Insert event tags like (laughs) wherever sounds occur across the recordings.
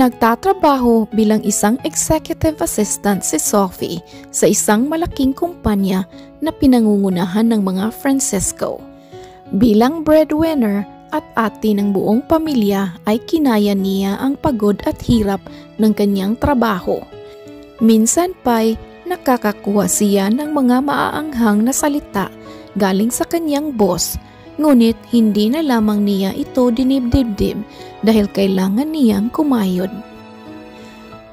Nagtatrabaho bilang isang executive assistant si Sophie sa isang malaking kumpanya na pinangungunahan ng mga Francesco. Bilang breadwinner at ate ng buong pamilya ay kinaya niya ang pagod at hirap ng kanyang trabaho. Minsan pa'y nakakakuha siya ng mga maaanghang na salita galing sa kanyang boss ngunit hindi na lamang niya ito dinibdibdib dahil kailangan niyang kumayod.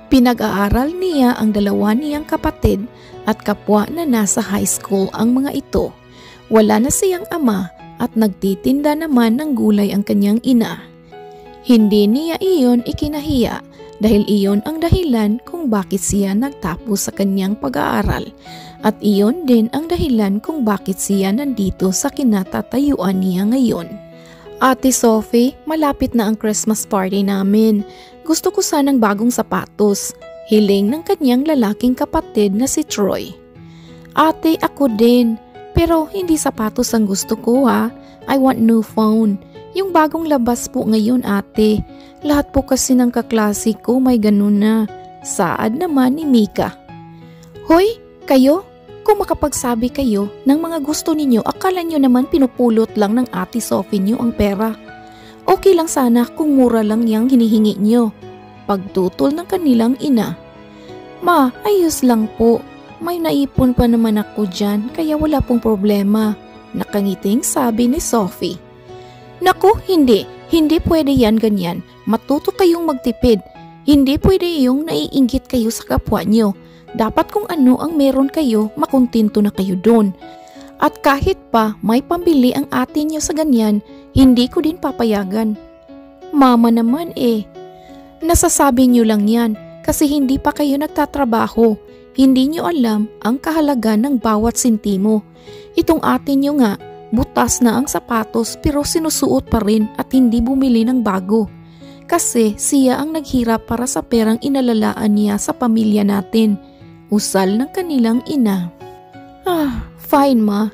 Pinag-aaral niya ang dalawa niyang kapatid at kapwa na nasa high school ang mga ito. Wala na siyang ama at nagtitinda naman ng gulay ang kanyang ina. Hindi niya iyon ikinahiya dahil iyon ang dahilan kung bakit siya nagtapos sa kanyang pag-aaral at iyon din ang dahilan kung bakit siya nandito sa kinatatayuan niya ngayon. Ate Sophie, malapit na ang Christmas party namin. Gusto ko sanang bagong sapatos. Hiling ng kanyang lalaking kapatid na si Troy. Ate, ako din. Pero hindi sapatos ang gusto ko ha. I want new phone. Yung bagong labas po ngayon ate. Lahat po kasi ng kaklase ko may ganun na. Saad naman ni Mika. Hoy, kayo? Kung makapagsabi kayo ng mga gusto ninyo, akala nyo naman pinupulot lang ng ate Sophie nyo ang pera. Okay lang sana kung mura lang yang hinihingi nyo. Pagtutol ng kanilang ina. Ma, ayos lang po. May naipon pa naman ako dyan kaya wala pong problema. Nakangiting sabi ni Sophie. Naku, hindi. Hindi pwede yan ganyan. Matuto kayong magtipid. Hindi pwede yung naiinggit kayo sa kapwa nyo dapat kung ano ang meron kayo, makontento na kayo doon. At kahit pa may pambili ang atin niyo sa ganyan, hindi ko din papayagan. Mama naman eh. Nasasabi niyo lang yan kasi hindi pa kayo nagtatrabaho. Hindi niyo alam ang kahalaga ng bawat sintimo. Itong atin niyo nga, butas na ang sapatos pero sinusuot pa rin at hindi bumili ng bago. Kasi siya ang naghirap para sa perang inalalaan niya sa pamilya natin usal ng kanilang ina. Ah, fine ma.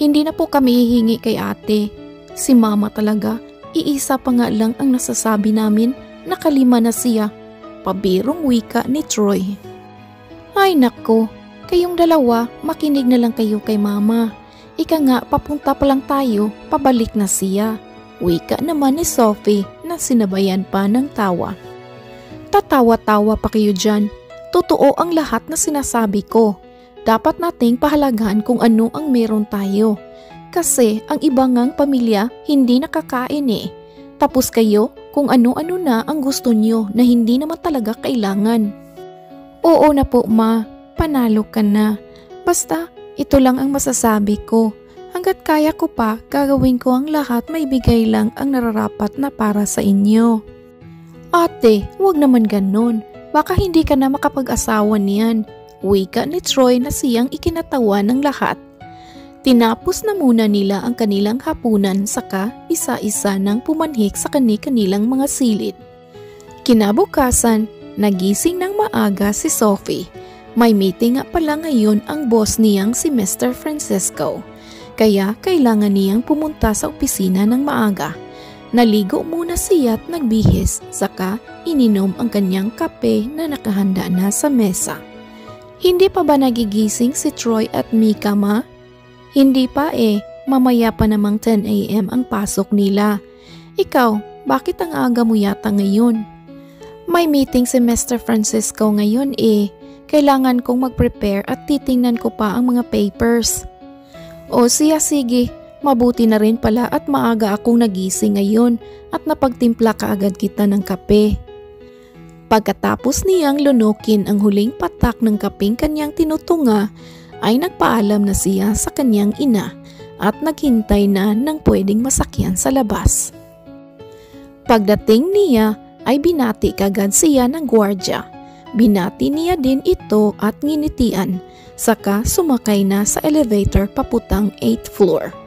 Hindi na po kami hihingi kay ate. Si mama talaga, iisa pa nga lang ang nasasabi namin, nakalima na siya. Pabirong wika ni Troy. Ay nako, kayong dalawa, makinig na lang kayo kay mama. Ika nga, papunta pa lang tayo, pabalik na siya. Wika naman ni Sophie na sinabayan pa ng tawa. Tatawa-tawa pa kayo dyan, Totoo ang lahat na sinasabi ko. Dapat nating pahalagahan kung ano ang meron tayo. Kasi ang ibang ngang pamilya hindi nakakain eh. Tapos kayo kung ano-ano na ang gusto nyo na hindi naman talaga kailangan. Oo na po ma, panalo ka na. Basta ito lang ang masasabi ko. Hanggat kaya ko pa, gagawin ko ang lahat maibigay lang ang nararapat na para sa inyo. Ate, wag naman ganon. Baka hindi ka na makapag-asawa niyan. Wika ni Troy na siyang ikinatawa ng lahat. Tinapos na muna nila ang kanilang hapunan saka isa-isa nang pumanhik sa kani-kanilang mga silid. Kinabukasan, nagising ng maaga si Sophie. May meeting nga pala ngayon ang boss niyang si Mr. Francisco. Kaya kailangan niyang pumunta sa opisina ng maaga. Naligo muna siya at nagbihis, saka ininom ang kanyang kape na nakahanda na sa mesa. Hindi pa ba nagigising si Troy at Mika ma? Hindi pa eh, mamaya pa namang 10am ang pasok nila. Ikaw, bakit ang aga mo yata ngayon? May meeting si Mr. Francisco ngayon eh. Kailangan kong mag-prepare at titingnan ko pa ang mga papers. O siya sige, Mabuti na rin pala at maaga akong nagising ngayon at napagtimpla kaagad kita ng kape. Pagkatapos niyang lunukin ang huling patak ng kaping kanyang tinutunga, ay nagpaalam na siya sa kanyang ina at naghintay na ng pwedeng masakyan sa labas. Pagdating niya ay binati kagad siya ng gwardya. Binati niya din ito at nginitian, saka sumakay na sa elevator paputang 8th floor.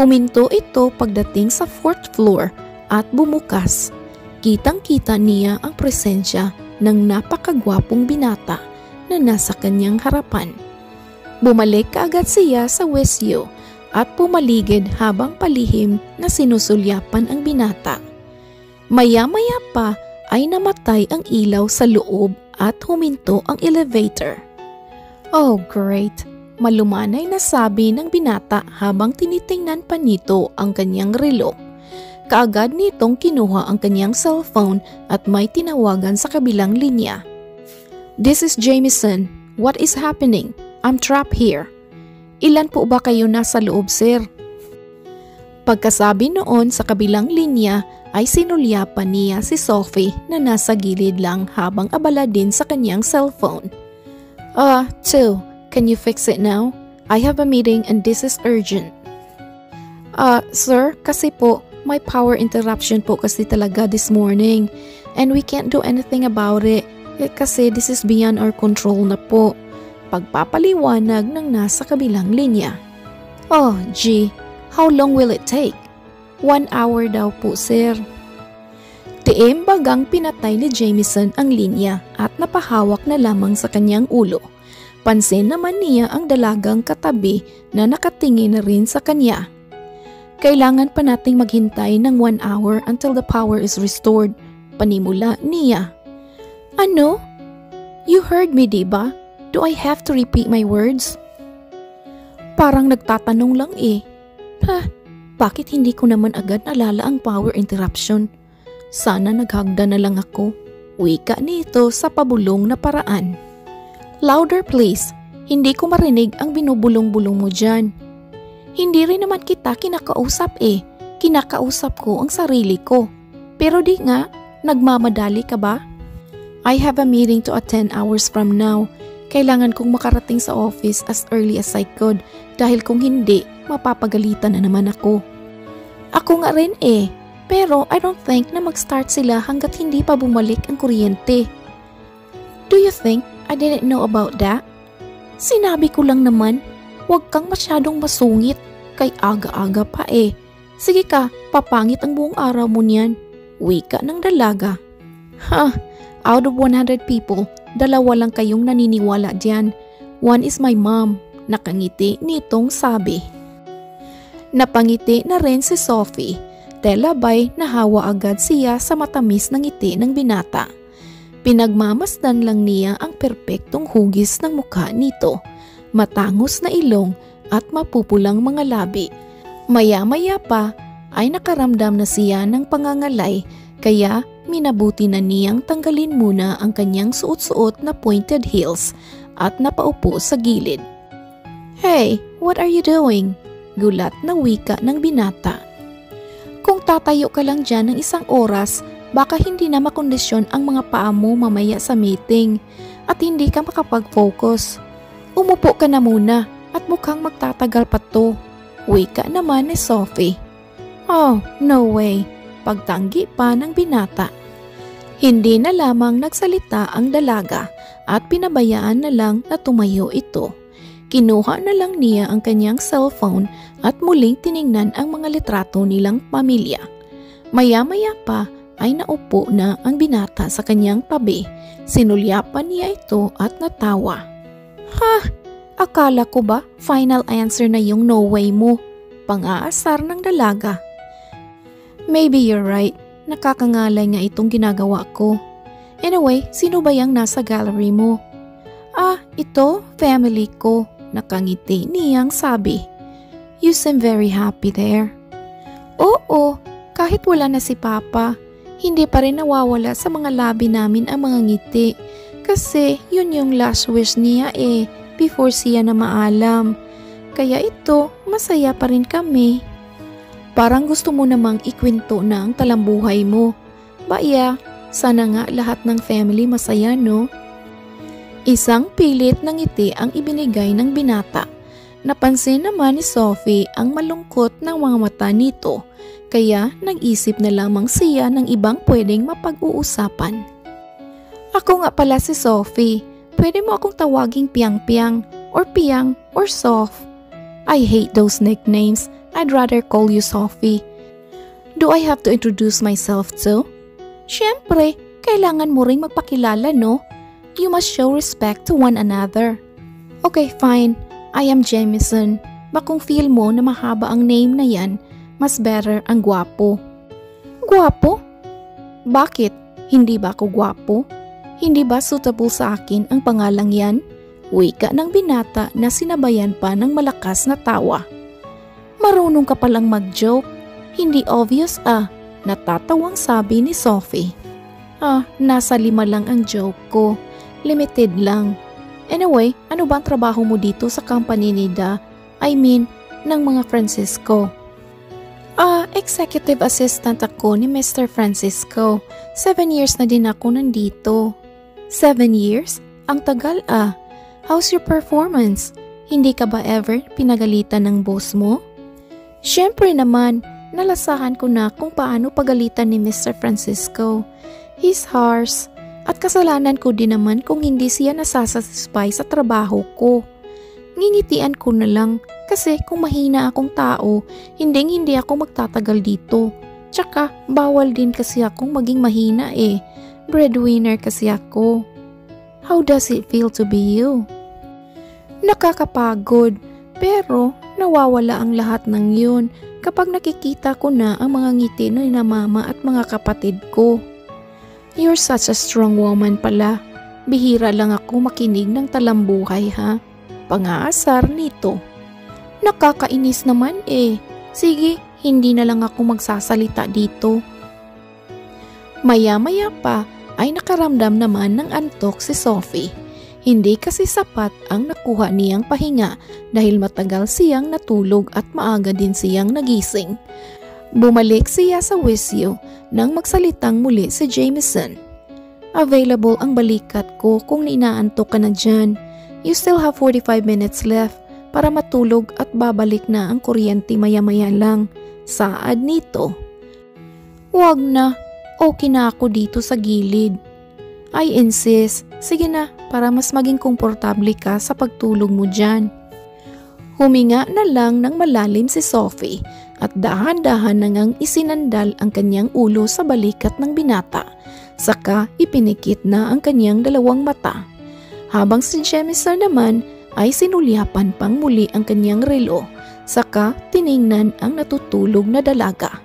Huminto ito pagdating sa fourth floor at bumukas. Kitang-kita niya ang presensya ng napakagwapong binata na nasa kanyang harapan. Bumalik kaagad siya sa Wesyo at pumaligid habang palihim na sinusulyapan ang binata. Maya-maya pa ay namatay ang ilaw sa loob at huminto ang elevator. Oh great! Malumanay na sabi ng binata habang tinitingnan pa nito ang kanyang relo. Kaagad nitong kinuha ang kanyang cellphone at may tinawagan sa kabilang linya. This is Jameson. What is happening? I'm trapped here. Ilan po ba kayo nasa loob, sir? Pagkasabi noon sa kabilang linya ay sinulyapan niya si Sophie na nasa gilid lang habang abala din sa kanyang cellphone. Ah, uh, two. Can you fix it now? I have a meeting and this is urgent. Ah, uh, sir, kasi po, may power interruption po kasi talaga this morning and we can't do anything about it eh, kasi this is beyond our control na po. Pagpapaliwanag ng nasa kabilang linya. Oh, gee, how long will it take? One hour daw po, sir. Tiim bagang pinatay ni Jameson ang linya at napahawak na lamang sa kanyang ulo. Pansin naman niya ang dalagang katabi na nakatingin na rin sa kanya. Kailangan pa nating maghintay ng one hour until the power is restored. Panimula niya. Ano? You heard me, diba? Do I have to repeat my words? Parang nagtatanong lang eh. Ha, bakit hindi ko naman agad nalala ang power interruption? Sana naghagda na lang ako. Wika nito sa pabulong na paraan. Louder please. Hindi ko marinig ang binubulong-bulong mo dyan. Hindi rin naman kita kinakausap eh. Kinakausap ko ang sarili ko. Pero di nga, nagmamadali ka ba? I have a meeting to attend hours from now. Kailangan kong makarating sa office as early as I could dahil kung hindi, mapapagalitan na naman ako. Ako nga rin eh, pero I don't think na mag-start sila hanggat hindi pa bumalik ang kuryente. Do you think I didn't know about that. Sinabi ko lang naman, huwag kang masyadong masungit, kay aga-aga pa eh. Sige ka, papangit ang buong araw mo niyan. Wika ng dalaga. Ha, out of 100 people, dalawa lang kayong naniniwala diyan. One is my mom, nakangiti nitong sabi. Napangiti na rin si Sophie. Telabay nahawa agad siya sa matamis ng ngiti ng binata. Pinagmamasdan lang niya ang perpektong hugis ng mukha nito, matangos na ilong at mapupulang mga labi. Maya-maya pa ay nakaramdam na siya ng pangangalay kaya minabuti na niyang tanggalin muna ang kanyang suot-suot na pointed heels at napaupo sa gilid. Hey, what are you doing? Gulat na wika ng binata. Kung tatayo ka lang dyan ng isang oras, baka hindi na makondisyon ang mga paa mo mamaya sa meeting at hindi ka makapag-focus. Umupo ka na muna at mukhang magtatagal pa to. Wika naman ni Sophie. Oh, no way. Pagtanggi pa ng binata. Hindi na lamang nagsalita ang dalaga at pinabayaan na lang na tumayo ito. Kinuha na lang niya ang kanyang cellphone at muling tiningnan ang mga litrato nilang pamilya. Maya-maya pa ay naupo na ang binata sa kanyang tabi. Sinulyapan niya ito at natawa. Ha! Akala ko ba final answer na yung no way mo? Pang-aasar ng dalaga. Maybe you're right. Nakakangalay nga itong ginagawa ko. Anyway, sino ba yung nasa gallery mo? Ah, ito, family ko. Nakangiti niyang sabi. You seem very happy there. Oo, kahit wala na si Papa, hindi pa rin nawawala sa mga labi namin ang mga ngiti. Kasi yun yung last wish niya eh, before siya na maalam. Kaya ito, masaya pa rin kami. Parang gusto mo namang ikwento na ang talambuhay mo. Baya, sana nga lahat ng family masaya no? Isang pilit ng ngiti ang ibinigay ng binata. Napansin naman ni Sophie ang malungkot ng mga mata nito kaya nag-isip na lamang siya ng ibang pwedeng mapag-uusapan. Ako nga pala si Sophie. Pwede mo akong tawaging Piang-Piang or Piang or Soft. I hate those nicknames. I'd rather call you Sophie. Do I have to introduce myself too? Siyempre, kailangan mo ring magpakilala no? You must show respect to one another. Okay, fine. I am Jamison. Bakong feel mo na mahaba ang name na yan, mas better ang gwapo. Gwapo? Bakit? Hindi ba ako gwapo? Hindi ba suitable sa akin ang pangalang yan? Wika ng binata na sinabayan pa ng malakas na tawa. Marunong ka palang mag-joke. Hindi obvious ah, natatawang sabi ni Sophie. Ah, nasa lima lang ang joke ko. Limited lang. Anyway, ano ba ang trabaho mo dito sa company ni Da? I mean, ng mga Francisco. Ah, executive assistant ako ni Mr. Francisco. Seven years na din ako nandito. Seven years? Ang tagal ah. How's your performance? Hindi ka ba ever pinagalitan ng boss mo? Siyempre naman, nalasahan ko na kung paano pagalitan ni Mr. Francisco. He's harsh. At kasalanan ko din naman kung hindi siya nasasatisfy sa trabaho ko. Ngingitian ko na lang kasi kung mahina akong tao, hindi hindi ako magtatagal dito. Tsaka bawal din kasi akong maging mahina eh. Breadwinner kasi ako. How does it feel to be you? Nakakapagod, pero nawawala ang lahat ng yun kapag nakikita ko na ang mga ngiti ni na mama at mga kapatid ko. You're such a strong woman pala. Bihira lang ako makinig ng talambuhay ha. Pangaasar nito. Nakakainis naman eh. Sige, hindi na lang ako magsasalita dito. Maya-maya pa ay nakaramdam naman ng antok si Sophie. Hindi kasi sapat ang nakuha niyang pahinga dahil matagal siyang natulog at maaga din siyang nagising. Bumalik siya sa wisyo nang magsalitang muli si Jameson. Available ang balikat ko kung inaantok ka na dyan. You still have 45 minutes left para matulog at babalik na ang kuryente maya-maya lang. Saad nito. Huwag na, okay na ako dito sa gilid. I insist, sige na para mas maging komportable ka sa pagtulog mo dyan. Huminga na lang ng malalim si Sophie at dahan-dahan na ngang isinandal ang kanyang ulo sa balikat ng binata. Saka ipinikit na ang kanyang dalawang mata. Habang si Jemison naman ay sinulyapan pang muli ang kanyang relo. Saka tiningnan ang natutulog na dalaga.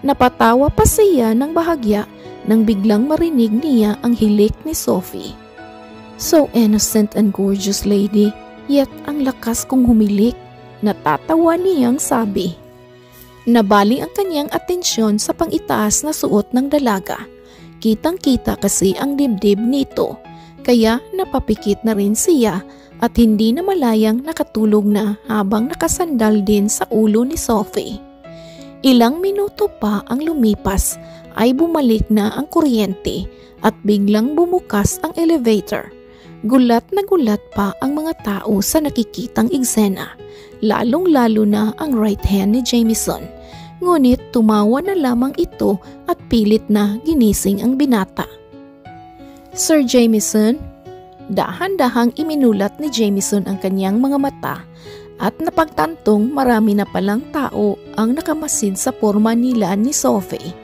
Napatawa pa siya ng bahagya nang biglang marinig niya ang hilik ni Sophie. So innocent and gorgeous lady, yet ang lakas kong humilik. Natatawa niyang sabi. Nabali ang kanyang atensyon sa pangitaas na suot ng dalaga. Kitang-kita kasi ang dibdib nito, kaya napapikit na rin siya at hindi na malayang nakatulog na habang nakasandal din sa ulo ni Sophie. Ilang minuto pa ang lumipas ay bumalik na ang kuryente at biglang bumukas ang elevator. Gulat na gulat pa ang mga tao sa nakikitang eksena, lalong-lalo na ang right hand ni Jameson. Ngunit tumawa na lamang ito at pilit na ginising ang binata. Sir Jameson, dahan-dahang iminulat ni Jameson ang kanyang mga mata at napagtantong marami na palang tao ang nakamasid sa forma nila ni Sophie.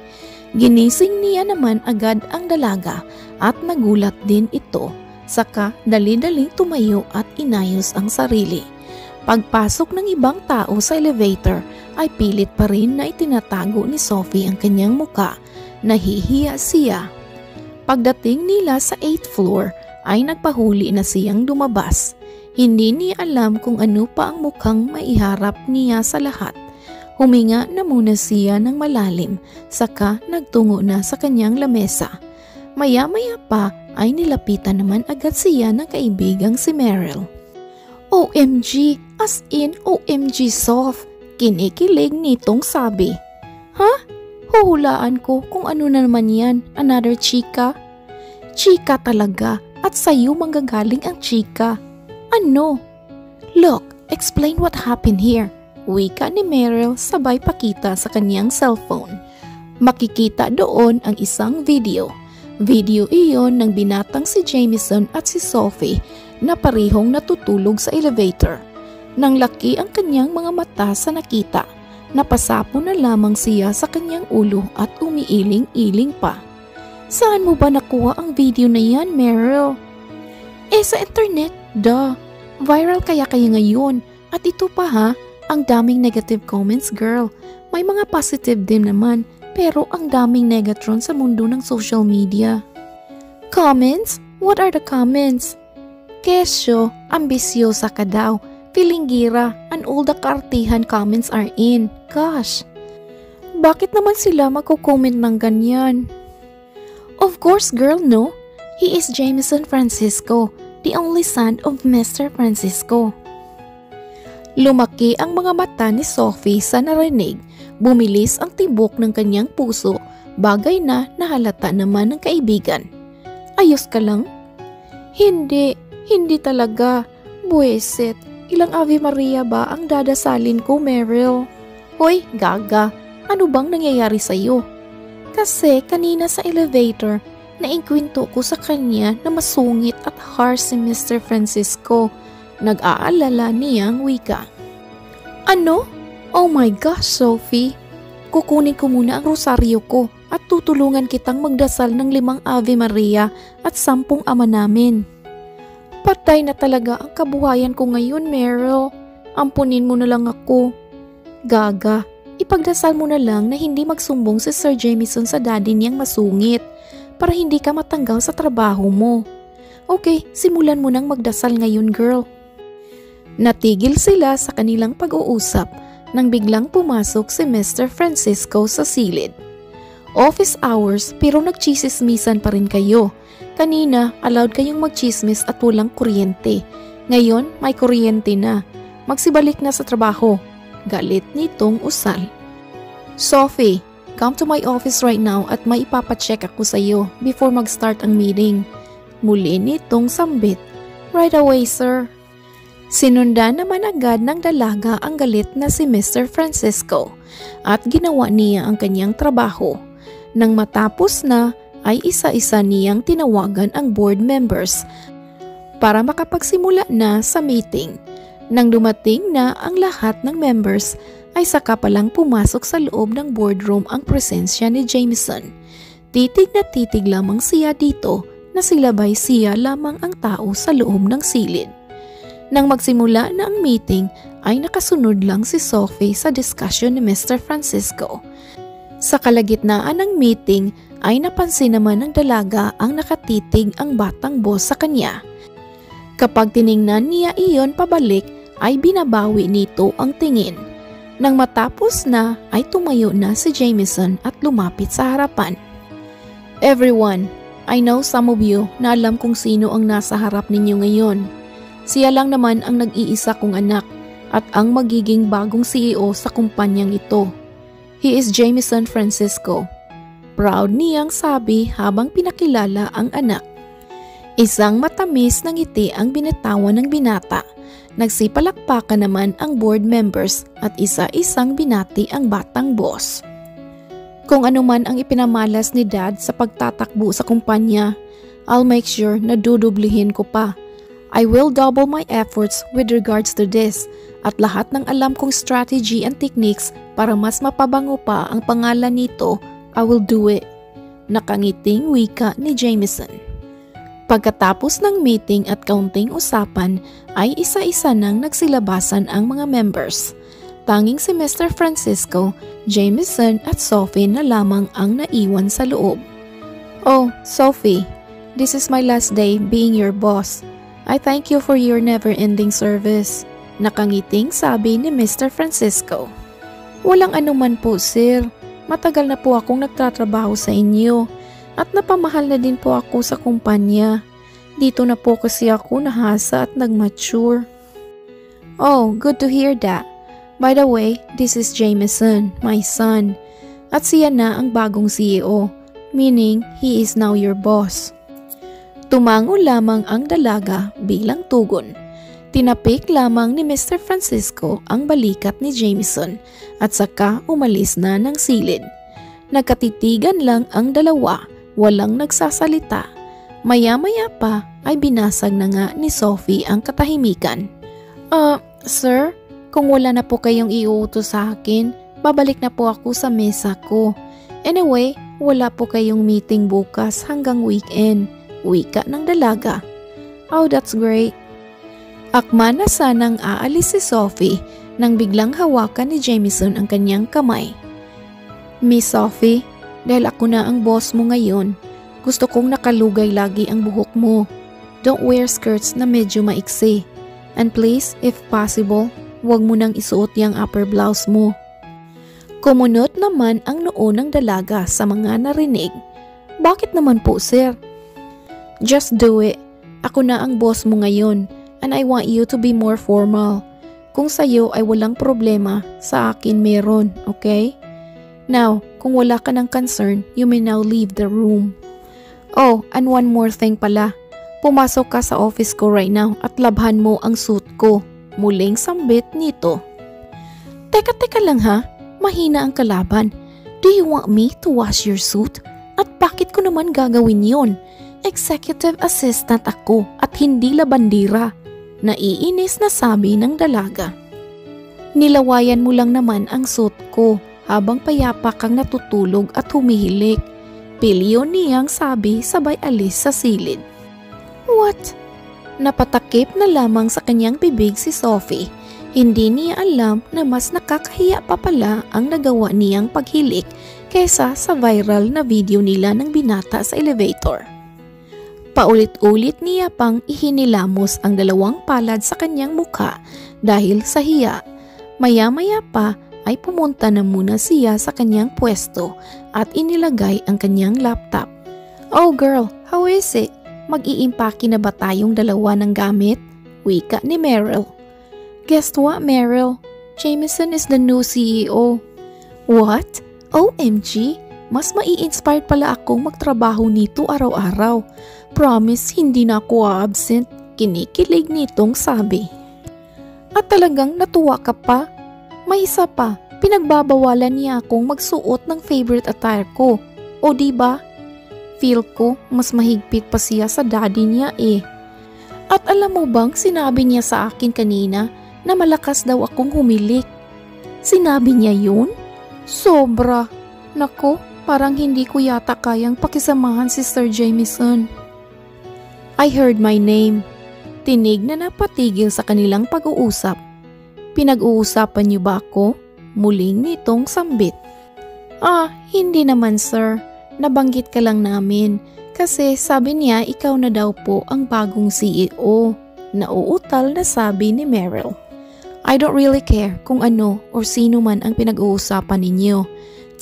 Ginising niya naman agad ang dalaga at nagulat din ito. Saka dali-daling tumayo at inayos ang sarili. Pagpasok ng ibang tao sa elevator ay pilit pa rin na itinatago ni Sophie ang kanyang muka. Nahihiya siya. Pagdating nila sa 8th floor ay nagpahuli na siyang lumabas. Hindi niya alam kung ano pa ang mukhang maiharap niya sa lahat. Huminga na muna siya ng malalim, saka nagtungo na sa kanyang lamesa. Maya-maya pa ay nilapitan naman agad siya ng kaibigang si Meryl. OMG, as in OMG soft, kinikilig nitong sabi. Ha? Huhulaan ko kung ano na naman yan, another chika? Chika talaga at sa'yo manggagaling ang chika. Ano? Look, explain what happened here. Wika ni Meryl sabay pakita sa kanyang cellphone. Makikita doon ang isang video. Video iyon ng binatang si Jameson at si Sophie na parihong natutulog sa elevator. Nang laki ang kanyang mga mata sa nakita, napasapo na lamang siya sa kanyang ulo at umiiling-iling pa. Saan mo ba nakuha ang video na yan, Meryl? Eh sa internet, duh. Viral kaya kaya ngayon. At ito pa ha, ang daming negative comments girl. May mga positive din naman. pero ang daming negatron sa mundo ng social media. Comments? What are the comments? Kesyo, ambisyosa ka daw. Pilinggira, and all the kartihan comments are in. Gosh. Bakit naman sila magko-comment ng ganyan? Of course, girl, no. He is Jameson Francisco, the only son of Mr. Francisco. Lumaki ang mga mata ni Sophie sa narinig, bumilis ang tibok ng kanyang puso, bagay na nahalata naman ng kaibigan. Ayos ka lang? Hindi, hindi talaga. Buweset, ilang Ave Maria ba ang dadasalin ko, Meryl? Hoy, gaga, ano bang nangyayari sa'yo? Kasi kanina sa elevator, naingkwento ko sa kanya na masungit at harsh si Mr. Francisco. Nag-aalala niyang wika. Ano? Oh my gosh, Sophie. Kukunin ko muna ang rosaryo ko at tutulungan kitang magdasal ng limang Ave Maria at sampung ama namin. Patay na talaga ang kabuhayan ko ngayon, Meryl. Ampunin mo na lang ako. Gaga, ipagdasal mo na lang na hindi magsumbong si Sir Jamieson sa daddy niyang masungit para hindi ka matanggal sa trabaho mo. Okay, simulan mo nang magdasal ngayon, girl. Natigil sila sa kanilang pag-uusap nang biglang pumasok si Mr. Francisco sa silid. Office hours pero nagchisismisan pa rin kayo. Kanina, allowed kayong magchismis at walang kuryente. Ngayon, may kuryente na. Magsibalik na sa trabaho. Galit nitong usal. Sophie, come to my office right now at may ipapacheck ako sa iyo before mag-start ang meeting. Muli nitong sambit. Right away, sir. Sinundan naman agad ng dalaga ang galit na si Mr. Francisco at ginawa niya ang kanyang trabaho. Nang matapos na ay isa-isa niyang tinawagan ang board members para makapagsimula na sa meeting. Nang dumating na ang lahat ng members ay saka palang pumasok sa loob ng boardroom ang presensya ni Jameson. Titig na titig lamang siya dito na silabay siya lamang ang tao sa loob ng silid. Nang magsimula na ang meeting ay nakasunod lang si Sophie sa discussion ni Mr. Francisco. Sa kalagitnaan ng meeting ay napansin naman ng dalaga ang nakatitig ang batang boss sa kanya. Kapag tiningnan niya iyon pabalik ay binabawi nito ang tingin. Nang matapos na ay tumayo na si Jameson at lumapit sa harapan. Everyone, I know some of you na alam kung sino ang nasa harap ninyo ngayon. Siya lang naman ang nag-iisa kong anak at ang magiging bagong CEO sa kumpanyang ito. He is Jameson Francisco. Proud niyang sabi habang pinakilala ang anak. Isang matamis ng ngiti ang binitawan ng binata. Nagsipalakpakan naman ang board members at isa-isang binati ang batang boss. Kung ano man ang ipinamalas ni dad sa pagtatakbo sa kumpanya, I'll make sure na dudublihin ko pa I will double my efforts with regards to this at lahat ng alam kong strategy and techniques para mas mapabango pa ang pangalan nito, I will do it. Nakangiting wika ni Jameson. Pagkatapos ng meeting at kaunting usapan ay isa-isa nang nagsilabasan ang mga members. Tanging si Mr. Francisco, Jameson at Sophie na lamang ang naiwan sa loob. Oh, Sophie, this is my last day being your boss. I thank you for your never-ending service. Nakangiting sabi ni Mr. Francisco. Walang anuman po sir. Matagal na po akong nagtatrabaho sa inyo at napamahal na din po ako sa kumpanya. Dito na po kasi ako nahasa at nagmature. Oh, good to hear that. By the way, this is Jameson, my son. At siya na ang bagong CEO, meaning he is now your boss. Tumango lamang ang dalaga bilang tugon. Tinapik lamang ni Mr. Francisco ang balikat ni Jameson at saka umalis na ng silid. Nagkatitigan lang ang dalawa, walang nagsasalita. Maya-maya pa ay binasag na nga ni Sophie ang katahimikan. Ah, uh, sir, kung wala na po kayong iuutos sa akin, babalik na po ako sa mesa ko. Anyway, wala po kayong meeting bukas hanggang weekend wika ng dalaga. Oh, that's great. Akma na sanang aalis si Sophie nang biglang hawakan ni Jameson ang kanyang kamay. Miss Sophie, dahil ako na ang boss mo ngayon, gusto kong nakalugay lagi ang buhok mo. Don't wear skirts na medyo maiksi. And please, if possible, huwag mo nang isuot yung upper blouse mo. Kumunot naman ang noo ng dalaga sa mga narinig. Bakit naman po, sir? Just do it. Ako na ang boss mo ngayon and I want you to be more formal. Kung sa'yo ay walang problema, sa akin meron, okay? Now, kung wala ka ng concern, you may now leave the room. Oh, and one more thing pala. Pumasok ka sa office ko right now at labhan mo ang suit ko. Muling sambit nito. Teka, teka lang ha. Mahina ang kalaban. Do you want me to wash your suit? At bakit ko naman gagawin yon? Executive assistant ako at hindi labandira. Naiinis na sabi ng dalaga. Nilawayan mo lang naman ang suit ko habang payapa kang natutulog at humihilik. Pilyo niyang sabi sabay alis sa silid. What? Napatakip na lamang sa kanyang bibig si Sophie hindi niya alam na mas nakakahiya pa pala ang nagawa niyang paghilik kesa sa viral na video nila ng binata sa elevator. Paulit-ulit niya pang ihinilamos ang dalawang palad sa kanyang mukha dahil sa hiya. Maya-maya pa ay pumunta na muna siya sa kanyang pwesto at inilagay ang kanyang laptop. Oh girl, how is it? Mag-iimpake na ba tayong dalawa ng gamit? Wika ni Meryl. Guess what, Meryl? Jameson is the new CEO. What? OMG? Mas mai-inspired pala akong magtrabaho nito araw-araw. Promise, hindi na ako absent. Kinikilig nitong sabi. At talagang natuwa ka pa? May isa pa, pinagbabawalan niya akong magsuot ng favorite attire ko. O ba? Feel ko mas mahigpit pa siya sa daddy niya eh. At alam mo bang sinabi niya sa akin kanina na malakas daw akong humilik. Sinabi niya yun? Sobra. Nako, parang hindi ko yata kayang pakisamahan si Sir Jameson. I heard my name. Tinig na napatigil sa kanilang pag-uusap. Pinag-uusapan niyo ba ako? Muling nitong sambit. Ah, hindi naman sir. Nabanggit ka lang namin kasi sabi niya ikaw na daw po ang bagong CEO. Nauutal na sabi ni Meryl. I don't really care kung ano or sino man ang pinag-uusapan ninyo.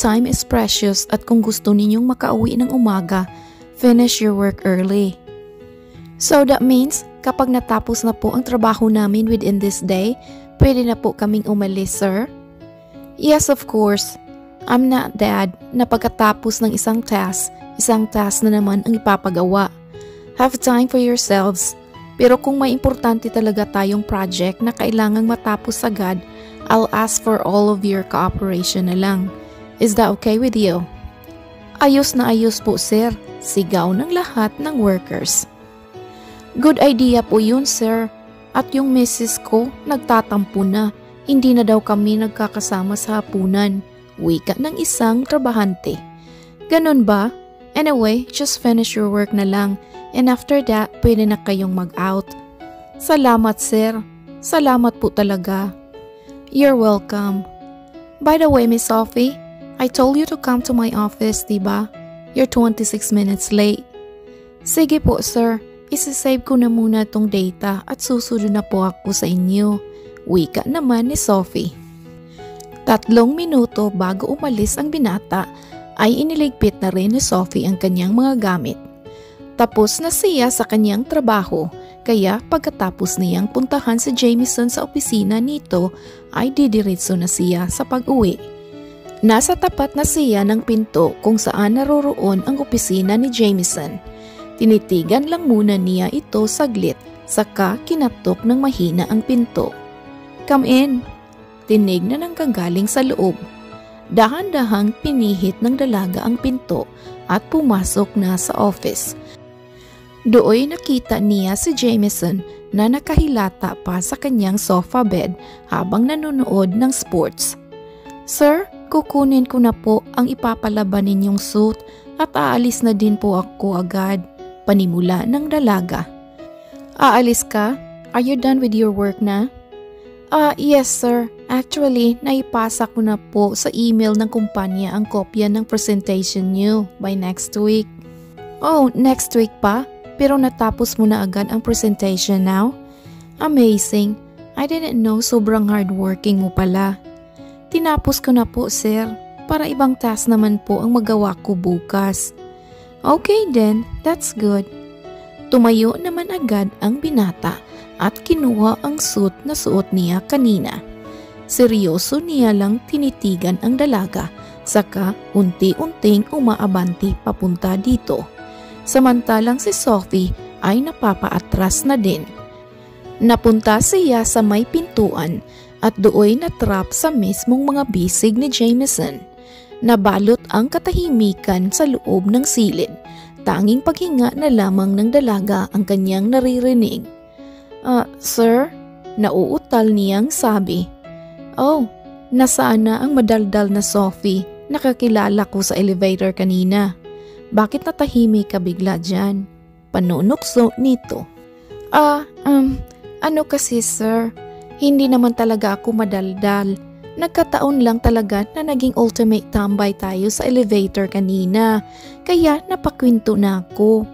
Time is precious at kung gusto ninyong makauwi ng umaga, finish your work early. So that means, kapag natapos na po ang trabaho namin within this day, pwede na po kaming umalis, sir? Yes, of course. I'm not dad na pagkatapos ng isang task, isang task na naman ang ipapagawa. Have time for yourselves pero kung may importante talaga tayong project na kailangang matapos agad, I'll ask for all of your cooperation na lang. Is that okay with you? Ayos na ayos po sir, sigaw ng lahat ng workers. Good idea po yun sir. At yung misis ko nagtatampo na, hindi na daw kami nagkakasama sa hapunan. Wika ng isang trabahante. Ganon ba? Anyway, just finish your work na lang and after that, pwede na kayong mag-out. Salamat sir. Salamat po talaga. You're welcome. By the way, Miss Sophie, I told you to come to my office, diba? You're 26 minutes late. Sige po, sir. Isisave ko na muna tong data at susunod na po ako sa inyo. Wika naman ni Sophie. Tatlong minuto bago umalis ang binata ay iniligpit na rin ni Sophie ang kanyang mga gamit. Tapos na siya sa kanyang trabaho kaya pagkatapos niyang puntahan si Jameson sa opisina nito ay didiretso na siya sa pag-uwi. Nasa tapat na siya ng pinto kung saan naroroon ang opisina ni Jameson. Tinitigan lang muna niya ito saglit saka kinatok ng mahina ang pinto. Come in! Tinig na ng kagaling sa loob. Dahan-dahang pinihit ng dalaga ang pinto at pumasok na sa office. Dooy nakita niya si Jameson na nakahilata pa sa kanyang sofa bed habang nanonood ng sports. Sir, kukunin ko na po ang ipapalaban ninyong suit at aalis na din po ako agad. Panimula ng dalaga. Aalis ka? Are you done with your work na? Ah, uh, yes sir. Actually, naipasa ko na po sa email ng kumpanya ang kopya ng presentation niyo by next week. Oh, next week pa? Pero natapos mo na agad ang presentation now? Amazing. I didn't know sobrang hardworking mo pala. Tinapos ko na po, sir. Para ibang task naman po ang magawa ko bukas. Okay then, that's good. Tumayo naman agad ang binata at kinuha ang suit na suot niya kanina. Seryoso niya lang tinitigan ang dalaga saka unti-unting umaabanti papunta dito. Samantalang si Sophie ay napapaatras na din. Napunta siya sa may pintuan at dooy natrap sa mismong mga bisig ni Jameson. Nabalot ang katahimikan sa loob ng silid. Tanging paghinga na lamang ng dalaga ang kanyang naririnig. Ah, uh, sir? Nauutal niyang sabi. Oh, nasaan na ang madaldal na Sophie? Nakakilala ko sa elevator kanina. Bakit natahimik ka bigla dyan? Panunokso nito. Ah, um, ano kasi sir? Hindi naman talaga ako madaldal Nagkataon lang talaga na naging ultimate tambay tayo sa elevator kanina, kaya napakwinto na ako.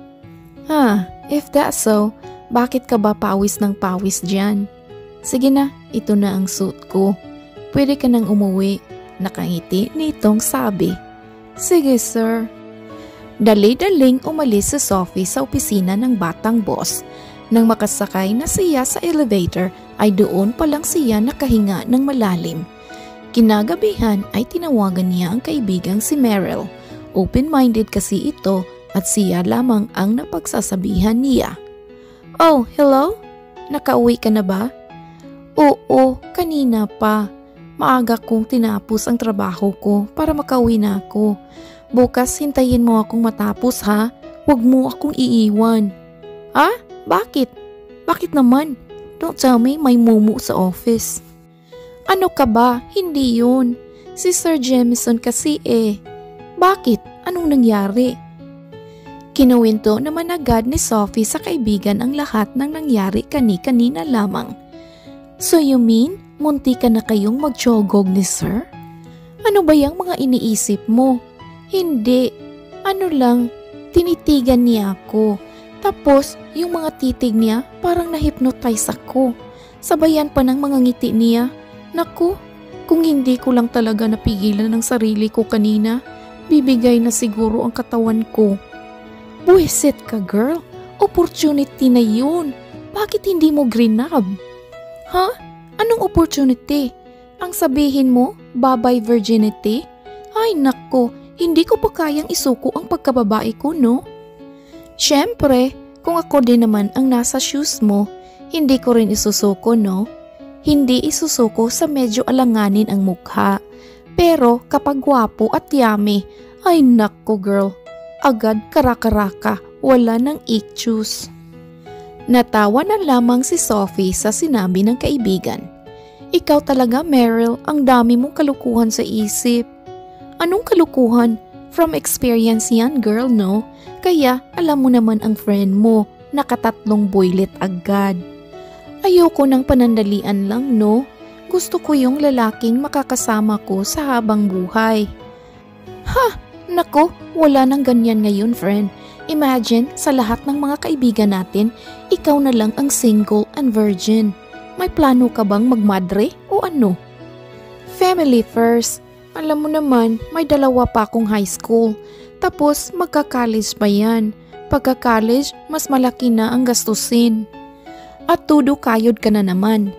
Ha, if that's so, bakit ka ba pawis ng pawis dyan? Sige na, ito na ang suit ko. Pwede ka nang umuwi. Nakangiti nitong sabi. Sige sir. Dali-daling umalis si Sophie sa opisina ng batang boss. Nang makasakay na siya sa elevator ay doon pa lang siya nakahinga ng malalim. Kinagabihan ay tinawagan niya ang kaibigang si Meryl. Open-minded kasi ito at siya lamang ang napagsasabihan niya. Oh, hello? Nakauwi ka na ba? Oo, kanina pa. Maaga kong tinapos ang trabaho ko para makauwi na ako. Bukas hintayin mo akong matapos ha. Huwag mo akong iiwan. Ha? Bakit? Bakit naman? Don't tell me may mumu sa office. Ano ka ba? Hindi yun. Si Sir Jemison kasi eh. Bakit? Anong nangyari? Kinuwento naman agad ni Sophie sa kaibigan ang lahat ng nangyari kani-kanina lamang. So you mean, munti ka na kayong magtsyogog ni Sir? Ano ba yung mga iniisip mo? Hindi. Ano lang, tinitigan niya ako. Tapos, yung mga titig niya parang na-hypnotize ako. Sabayan pa ng mga ngiti niya Naku, kung hindi ko lang talaga napigilan ng sarili ko kanina, bibigay na siguro ang katawan ko. Buwisit ka girl, opportunity na yun. Bakit hindi mo grinab? Ha? Anong opportunity? Ang sabihin mo, babay virginity? Ay nako, hindi ko pa kayang isuko ang pagkababae ko no? Siyempre, kung ako din naman ang nasa shoes mo, hindi ko rin isusuko no? Hindi isusuko sa medyo alanganin ang mukha. Pero kapag gwapo at yummy, ay nako girl, agad karakaraka, wala nang ikchus. Natawa na lamang si Sophie sa sinabi ng kaibigan. Ikaw talaga Meryl, ang dami mong kalukuhan sa isip. Anong kalukuhan? From experience yan girl no? Kaya alam mo naman ang friend mo, nakatatlong boylet agad. Ayoko ng panandalian lang no. Gusto ko yung lalaking makakasama ko sa habang buhay. Ha! Nako, wala nang ganyan ngayon friend. Imagine, sa lahat ng mga kaibigan natin, ikaw na lang ang single and virgin. May plano ka bang magmadre o ano? Family first. Alam mo naman, may dalawa pa akong high school. Tapos magka-college pa yan. Pagka-college, mas malaki na ang gastusin. At tudo kayod ka na naman.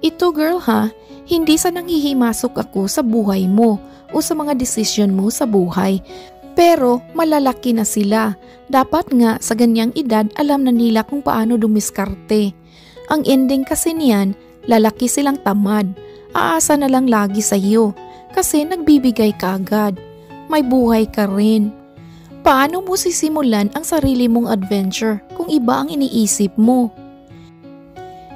Ito girl ha, hindi sa nanghihimasok ako sa buhay mo o sa mga desisyon mo sa buhay. Pero malalaki na sila. Dapat nga sa ganyang edad alam na nila kung paano dumiskarte. Ang ending kasi niyan, lalaki silang tamad. Aasa na lang lagi sa iyo kasi nagbibigay ka agad. May buhay ka rin. Paano mo sisimulan ang sarili mong adventure kung iba ang iniisip mo?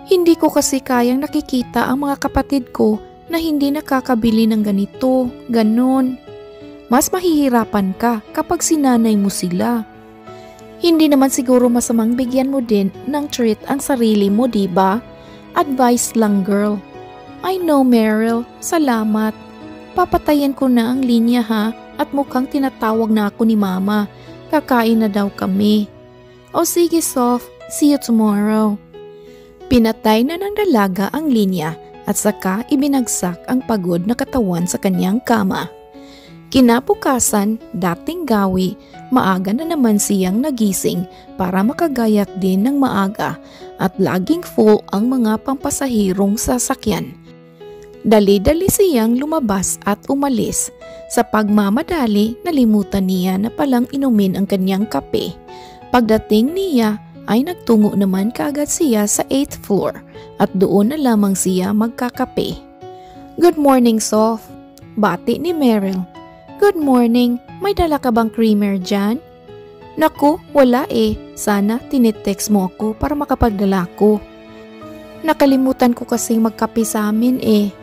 Hindi ko kasi kayang nakikita ang mga kapatid ko na hindi nakakabili ng ganito, ganon. Mas mahihirapan ka kapag sinanay mo sila. Hindi naman siguro masamang bigyan mo din ng treat ang sarili mo, di ba? Advice lang, girl. I know Meryl, salamat. Papatayan ko na ang linya ha at mukhang tinatawag na ako ni mama. Kakain na daw kami. O sige Sof, see you tomorrow. Pinatay na ng dalaga ang linya at saka ibinagsak ang pagod na katawan sa kanyang kama. Kinabukasan, dating gawi, maaga na naman siyang nagising para makagayat din ng maaga at laging full ang mga pampasahirong sasakyan. Dali-dali siyang lumabas at umalis. Sa pagmamadali, nalimutan niya na palang inumin ang kanyang kape. Pagdating niya, ay nagtungo naman kaagad siya sa 8th floor at doon na lamang siya magkakape. Good morning, Sof. Bati ni Meryl. Good morning. May dala ka bang creamer dyan? Naku, wala eh. Sana tinitext mo ako para makapagdala ko. Nakalimutan ko kasing magkape sa amin eh.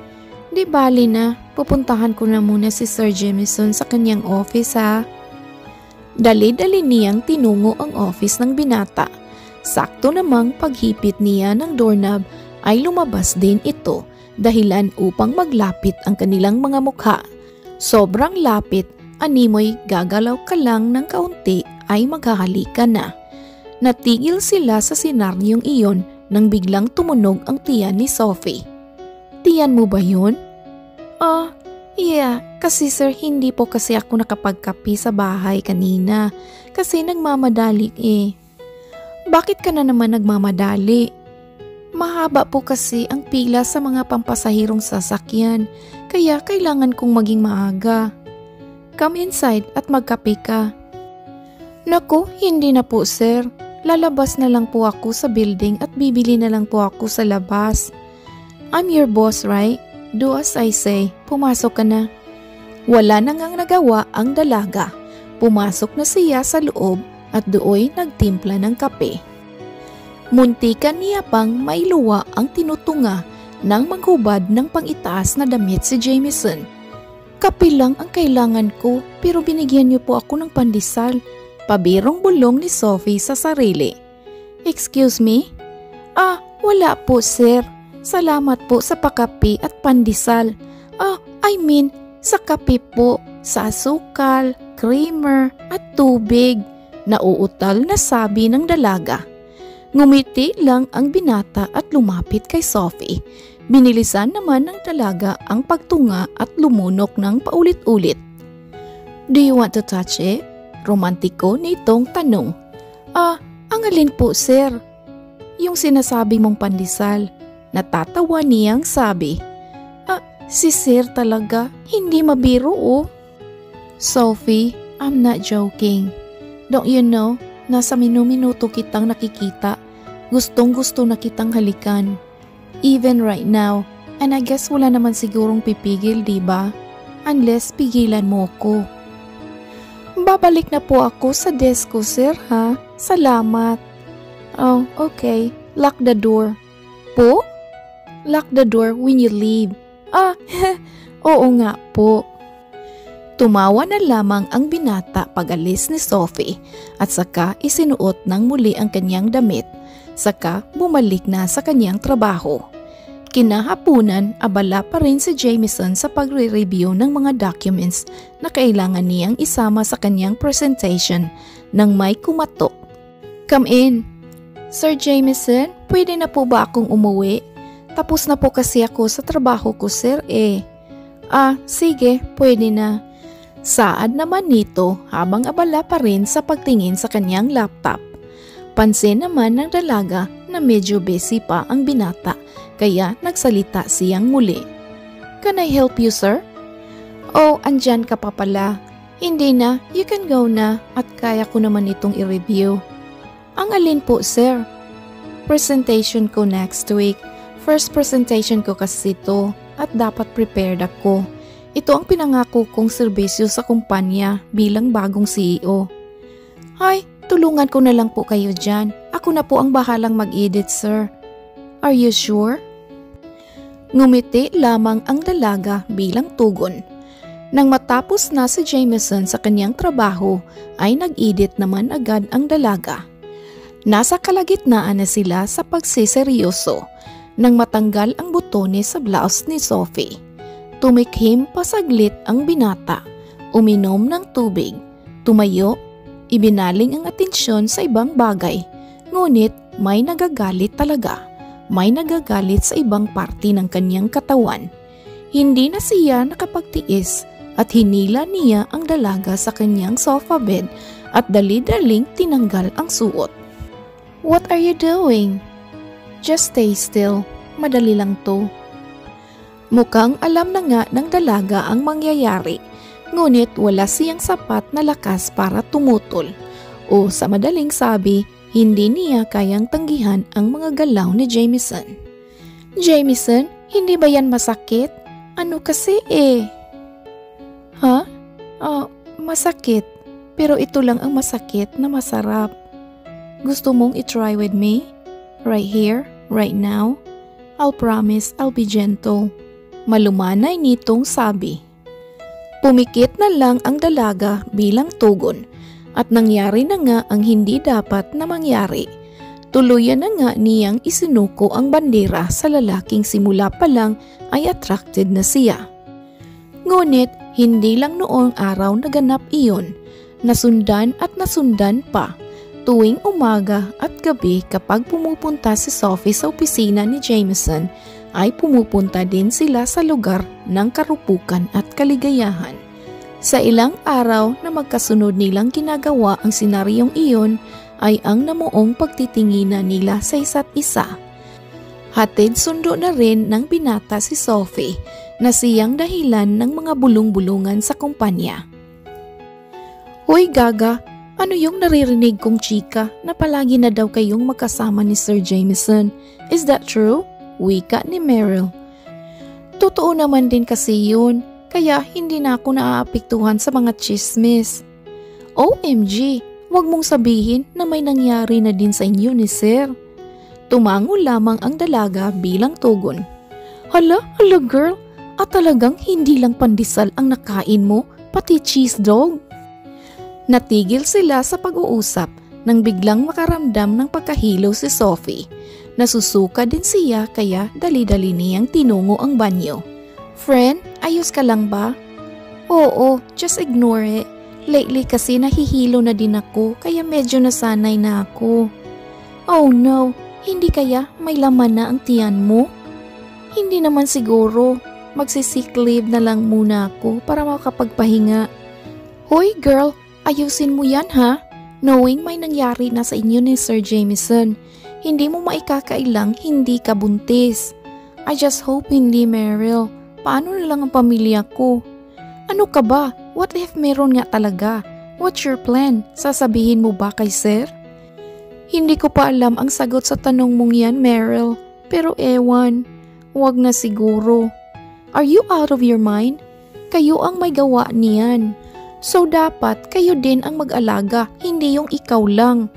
Di bali na, pupuntahan ko na muna si Sir Jemison sa kanyang office ha. Dali-dali niyang tinungo ang office ng binata Sakto namang paghipit niya ng doorknob ay lumabas din ito dahilan upang maglapit ang kanilang mga mukha. Sobrang lapit, animoy gagalaw ka lang ng kaunti ay maghahalika na. Natigil sila sa sinaryong iyon nang biglang tumunog ang tiyan ni Sophie. Tiyan mo ba yun? Uh, yeah, kasi sir hindi po kasi ako nakapagkapi sa bahay kanina kasi nagmamadali eh. Bakit ka na naman nagmamadali? Mahaba po kasi ang pila sa mga pampasahirong sasakyan, kaya kailangan kong maging maaga. Come inside at magkape ka. Naku, hindi na po sir. Lalabas na lang po ako sa building at bibili na lang po ako sa labas. I'm your boss, right? Do as I say. Pumasok ka na. Wala na ngang nagawa ang dalaga. Pumasok na siya sa loob at dooy nagtimpla ng kape. Muntikan niya pang mailuwa ang tinutunga nang maghubad ng pangitaas na damit si Jameson. Kape lang ang kailangan ko pero binigyan niyo po ako ng pandesal. Pabirong bulong ni Sophie sa sarili. Excuse me? Ah, wala po sir. Salamat po sa pakapi at pandesal. Ah, I mean, sa kape po, sa asukal, creamer at tubig. Nauutal na sabi ng dalaga. Ngumiti lang ang binata at lumapit kay Sophie. Binilisan naman ng dalaga ang pagtunga at lumunok ng paulit-ulit. Do you want to touch it? Romantiko nitong tanong. Ah, ang alin po sir? Yung sinasabi mong pandesal. Natatawa niyang sabi. Ah, si sir talaga, hindi mabiro oh. Sophie, I'm not joking. Don't you know, nasa minuminuto kitang nakikita. Gustong gusto na kitang halikan. Even right now, and I guess wala naman sigurong pipigil, di ba? Unless pigilan mo ko. Babalik na po ako sa desk ko, sir, ha? Salamat. Oh, okay. Lock the door. Po? Lock the door when you leave. Ah, (laughs) oo nga po. Tumawa na lamang ang binata pag-alis ni Sophie at saka isinuot ng muli ang kanyang damit, saka bumalik na sa kanyang trabaho. Kinahapunan, abala pa rin si Jameson sa pagre-review ng mga documents na kailangan niyang isama sa kanyang presentation nang may kumatok. Come in. Sir Jameson, pwede na po ba akong umuwi? Tapos na po kasi ako sa trabaho ko, sir eh. Ah, sige, pwede na. Saad naman nito habang abala pa rin sa pagtingin sa kanyang laptop. Pansin naman ng dalaga na medyo busy pa ang binata kaya nagsalita siyang muli. Can I help you sir? Oh, andyan ka pa pala. Hindi na, you can go na at kaya ko naman itong i-review. Ang alin po sir? Presentation ko next week. First presentation ko kasi ito at dapat prepared ako. Ito ang pinangako kong serbisyo sa kumpanya bilang bagong CEO. Hay, tulungan ko na lang po kayo dyan. Ako na po ang bahalang mag-edit, sir. Are you sure? Ngumiti lamang ang dalaga bilang tugon. Nang matapos na si Jameson sa kanyang trabaho, ay nag-edit naman agad ang dalaga. Nasa kalagitnaan na sila sa pagsiseryoso nang matanggal ang butones sa blouse ni Sophie. Tumikhim pasaglit ang binata, uminom ng tubig, tumayo, ibinaling ang atensyon sa ibang bagay, ngunit may nagagalit talaga. May nagagalit sa ibang parte ng kanyang katawan. Hindi na siya nakapagtiis at hinila niya ang dalaga sa kanyang sofa bed at dali-daling tinanggal ang suot. What are you doing? Just stay still. Madali lang to. Mukhang alam na nga ng dalaga ang mangyayari, ngunit wala siyang sapat na lakas para tumutol. O sa madaling sabi, hindi niya kayang tanggihan ang mga galaw ni Jameson. Jameson, hindi ba yan masakit? Ano kasi eh? Ha? Oh, masakit. Pero ito lang ang masakit na masarap. Gusto mong i-try with me? Right here? Right now. I'll promise I'll be gentle. Malumanay nitong sabi. Pumikit na lang ang dalaga bilang tugon at nangyari na nga ang hindi dapat na mangyari. Tuluyan na nga niyang isinuko ang bandera sa lalaking simula pa lang ay attracted na siya. Ngunit hindi lang noong araw naganap iyon, nasundan at nasundan pa Tuwing umaga at gabi kapag pumupunta si Sophie sa opisina ni Jameson, ay pumupunta din sila sa lugar ng karupukan at kaligayahan. Sa ilang araw na magkasunod nilang ginagawa ang senaryong iyon ay ang namuong pagtitinginan nila sa isa't isa. Hatid sundo na rin ng binata si Sophie na siyang dahilan ng mga bulong-bulungan sa kumpanya. Hoy Gaga, ano yung naririnig kong chika na palagi na daw kayong magkasama ni Sir Jameson? Is that true? Wika ni Meryl. Totoo naman din kasi yun, kaya hindi na ako naaapektuhan sa mga chismis. OMG, wag mong sabihin na may nangyari na din sa inyo ni Sir. Tumango lamang ang dalaga bilang tugon. Hala, hala girl, at talagang hindi lang pandesal ang nakain mo, pati cheese dog. Natigil sila sa pag-uusap nang biglang makaramdam ng pagkahilo si Sophie. Nasusuka din siya kaya dali-dali niyang tinungo ang banyo. Friend, ayos ka lang ba? Oo, just ignore it. Lately kasi nahihilo na din ako kaya medyo nasanay na ako. Oh no, hindi kaya may laman na ang tiyan mo? Hindi naman siguro. Magsisick leave na lang muna ako para makapagpahinga. Hoy girl, Ayusin mo yan ha? Knowing may nangyari na sa inyo ni Sir Jameson, hindi mo maikakailang hindi ka buntis. I just hope hindi Meryl. Paano na lang ang pamilya ko? Ano ka ba? What if meron nga talaga? What's your plan? Sasabihin mo ba kay Sir? Hindi ko pa alam ang sagot sa tanong mong yan, Meryl. Pero ewan, wag na siguro. Are you out of your mind? Kayo ang may gawa niyan. So dapat kayo din ang mag-alaga, hindi yung ikaw lang.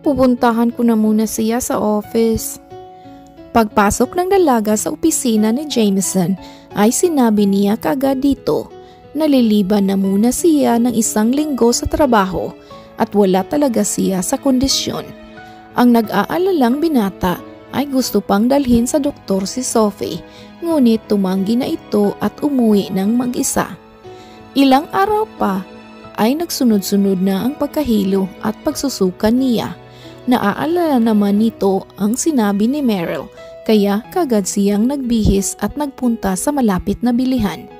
Pupuntahan ko na muna siya sa office. Pagpasok ng dalaga sa opisina ni Jameson ay sinabi niya kagad dito. Naliliban na muna siya ng isang linggo sa trabaho at wala talaga siya sa kondisyon. Ang nag-aalalang binata ay gusto pang dalhin sa doktor si Sophie ngunit tumanggi na ito at umuwi ng mag-isa. Ilang araw pa ay nagsunod-sunod na ang pagkahilo at pagsusukan niya. Naaalala naman nito ang sinabi ni Meryl kaya kagad siyang nagbihis at nagpunta sa malapit na bilihan.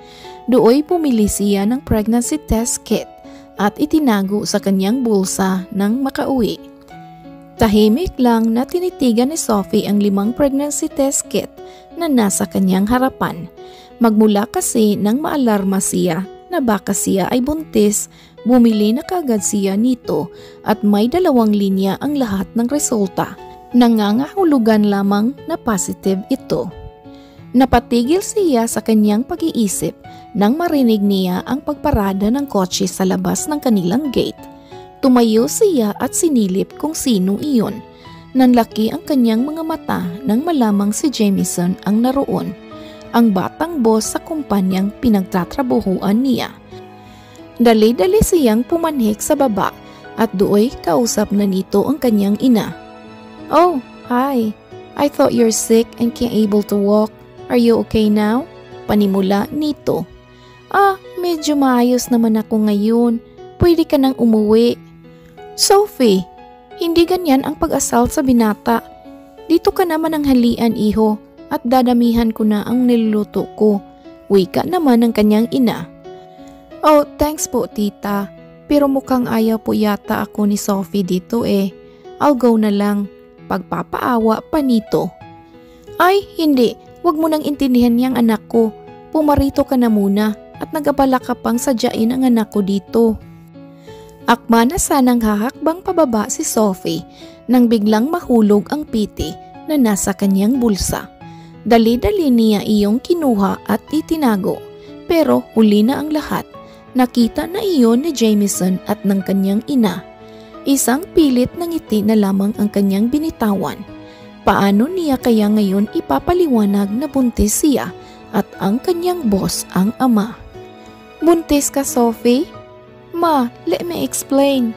Dooy pumili siya ng pregnancy test kit at itinago sa kanyang bulsa nang makauwi. Tahimik lang na tinitigan ni Sophie ang limang pregnancy test kit na nasa kanyang harapan. Magmula kasi nang maalarma siya na baka siya ay buntis, bumili na kagad siya nito at may dalawang linya ang lahat ng resulta. Nangangahulugan lamang na positive ito. Napatigil siya sa kanyang pag-iisip nang marinig niya ang pagparada ng kotse sa labas ng kanilang gate. Tumayo siya at sinilip kung sino iyon. Nanlaki ang kanyang mga mata nang malamang si Jamison ang naroon ang batang boss sa kumpanyang pinagtatrabuhuan niya. Dali-dali siyang pumanhik sa baba at dooy kausap na nito ang kanyang ina. Oh, hi. I thought you're sick and can't able to walk. Are you okay now? Panimula nito. Ah, medyo maayos naman ako ngayon. Pwede ka nang umuwi. Sophie, hindi ganyan ang pag-asal sa binata. Dito ka naman ang halian, iho, at dadamihan ko na ang niluluto ko. Wika naman ng kanyang ina. Oh, thanks po, tita. Pero mukhang ayaw po yata ako ni Sophie dito eh. I'll go na lang. Pagpapaawa pa nito. Ay, hindi. Huwag mo nang intindihan niyang anak ko. Pumarito ka na muna at nagabala ka pang sadyain ang anak ko dito. Akma na sanang hahakbang pababa si Sophie nang biglang mahulog ang piti na nasa kanyang bulsa. Dali-dali niya iyong kinuha at itinago pero huli na ang lahat. Nakita na iyon ni Jameson at ng kanyang ina. Isang pilit ng ngiti na lamang ang kanyang binitawan. Paano niya kaya ngayon ipapaliwanag na buntis siya at ang kanyang boss ang ama? Buntis ka, Sophie? Ma, let me explain.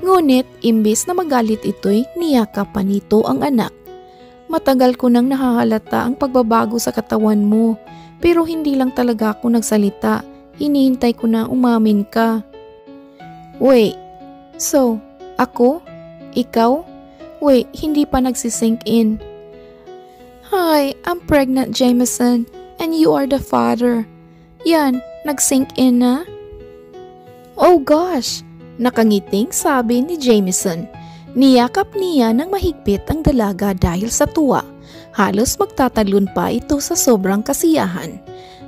Ngunit, imbis na magalit ito'y niyakap nito ang anak. Matagal ko nang nahahalata ang pagbabago sa katawan mo, pero hindi lang talaga ako nagsalita. Hinihintay ko na umamin ka. Wait, so, ako? Ikaw? Wait, hindi pa nagsisink in. Hi, I'm pregnant, Jameson, and you are the father. Yan, nagsink in na? Oh gosh! Nakangiting sabi ni Jameson. Niyakap niya ng mahigpit ang dalaga dahil sa tuwa. Halos magtatalon pa ito sa sobrang kasiyahan.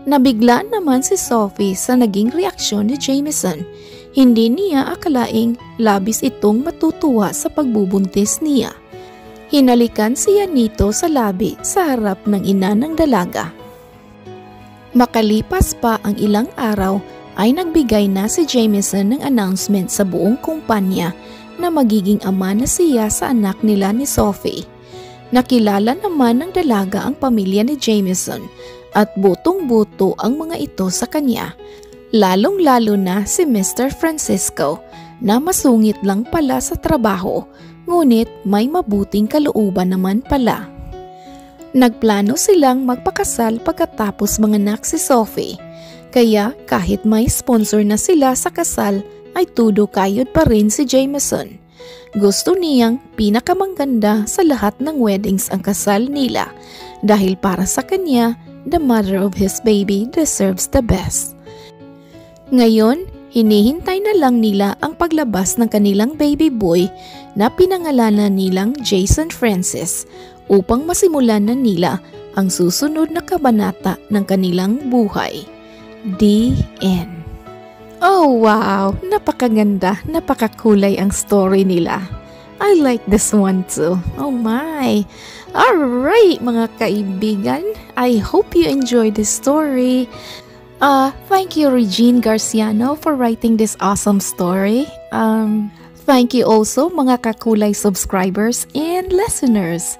Nabigla naman si Sophie sa naging reaksyon ni Jameson. Hindi niya akalaing labis itong matutuwa sa pagbubuntis niya. Hinalikan siya nito sa labi sa harap ng ina ng dalaga. Makalipas pa ang ilang araw ay nagbigay na si Jameson ng announcement sa buong kumpanya na magiging ama na siya sa anak nila ni Sophie. Nakilala naman ng dalaga ang pamilya ni Jameson at butong-buto ang mga ito sa kanya, lalong-lalo na si Mr. Francisco na masungit lang pala sa trabaho ngunit may mabuting kalooban naman pala. Nagplano silang magpakasal pagkatapos manganak si Sophie kaya kahit may sponsor na sila sa kasal ay tudo kayod pa rin si Jameson. Gusto niyang pinakamangganda sa lahat ng weddings ang kasal nila dahil para sa kanya, the mother of his baby deserves the best. Ngayon, hinihintay na lang nila ang paglabas ng kanilang baby boy na pinangalanan nilang Jason Francis upang masimulan na nila ang susunod na kabanata ng kanilang buhay. The end. Oh wow! Napakaganda, napakakulay ang story nila. I like this one too. Oh my! Alright mga kaibigan, I hope you enjoyed this story. Uh, thank you Regine Garciano for writing this awesome story. Um, thank you also mga kakulay subscribers and listeners.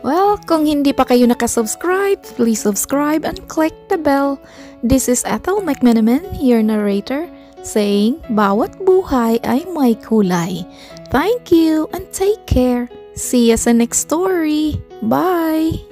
Well, kung hindi pa kayo nakasubscribe, please subscribe and click the bell. This is Ethel McMenamin, your narrator, saying, Bawat buhay ay may kulay. Thank you and take care. See you sa next story. Bye!